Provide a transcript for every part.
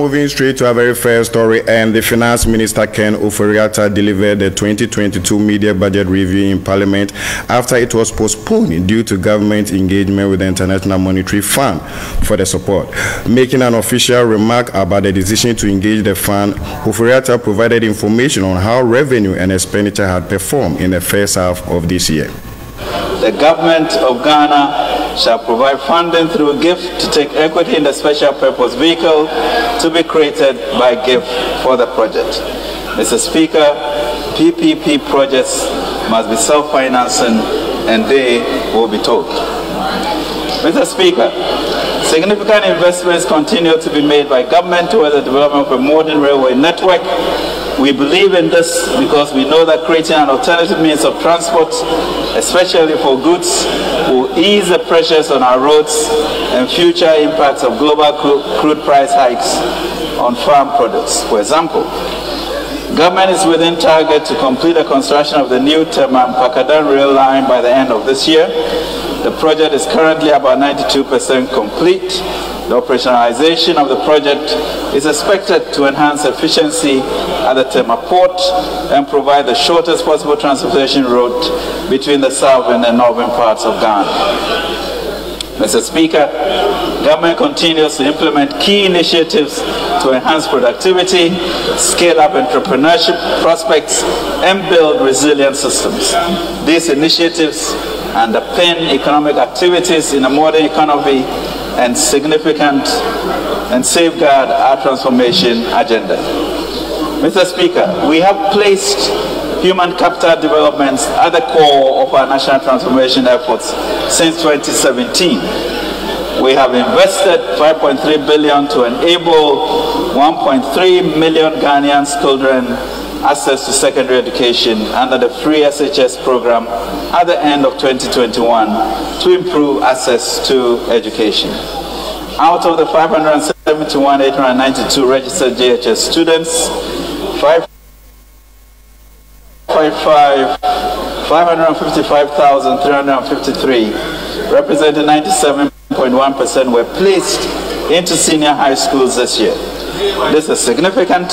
Moving straight to our very first story, and the Finance Minister Ken Ofori-Atta delivered the 2022 mid-year budget review in Parliament after it was postponed due to government engagement with the International Monetary Fund for the support. Making an official remark about the decision to engage the fund, Ofori-Atta provided information on how revenue and expenditure had performed in the first half of this year. The government of Ghana shall provide funding through a GIFT to take equity in the special purpose vehicle to be created by GIFT for the project. Mr. Speaker, PPP projects must be self-financing and they will be tolled. Mr. Speaker, significant investments continue to be made by government towards the development of a modern railway network we believe in this because we know that creating an alternative means of transport, especially for goods, will ease the pressures on our roads and future impacts of global crude price hikes on farm products. For example, government is within target to complete the construction of the new Tema Mpakadan rail line by the end of this year. The project is currently about 92% complete the operationalization of the project is expected to enhance efficiency at the Tema port and provide the shortest possible transportation route between the southern and northern parts of Ghana. Mr. Speaker, government continues to implement key initiatives to enhance productivity, scale up entrepreneurship prospects, and build resilient systems. These initiatives underpin economic activities in a modern economy and significant and safeguard our transformation agenda. Mr. Speaker, we have placed human capital development at the core of our national transformation efforts since 2017. We have invested 5.3 billion to enable 1.3 million Ghanaian children access to secondary education under the free SHS program at the end of 2021 to improve access to education. Out of the 571,892 registered JHS students, 555,353, representing 97.1% were placed into senior high schools this year. This is significant.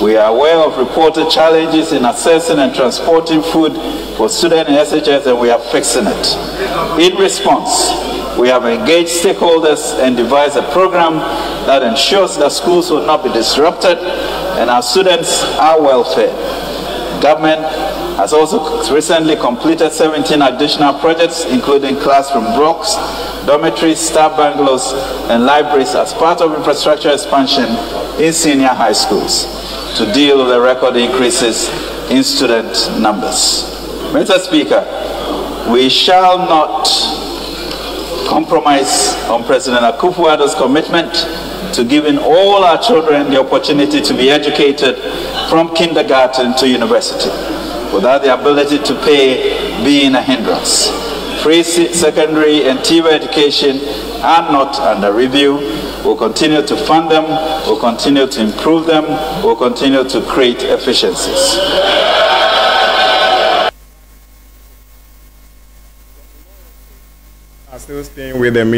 We are aware of reported challenges in assessing and transporting food for students in SHS and we are fixing it. In response, we have engaged stakeholders and devised a program that ensures that schools will not be disrupted and our students are well fed. Government has also recently completed 17 additional projects, including classroom blocks, dormitories, staff bungalows, and libraries as part of infrastructure expansion in senior high schools to deal with the record increases in student numbers. Mr. Speaker, we shall not compromise on President Akufo-Addo's commitment to giving all our children the opportunity to be educated from kindergarten to university without the ability to pay being a hindrance. Free secondary and TVET education are not under review. We'll continue to fund them, we'll continue to improve them, we'll continue to create efficiencies. Still staying with the media.